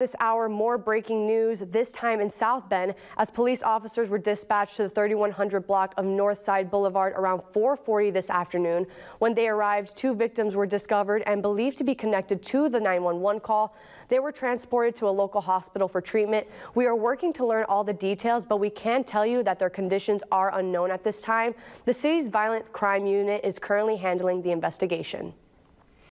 This hour, more breaking news, this time in South Bend, as police officers were dispatched to the 3100 block of Northside Boulevard around 440 this afternoon. When they arrived, two victims were discovered and believed to be connected to the 911 call. They were transported to a local hospital for treatment. We are working to learn all the details, but we can tell you that their conditions are unknown at this time. The city's violent crime unit is currently handling the investigation.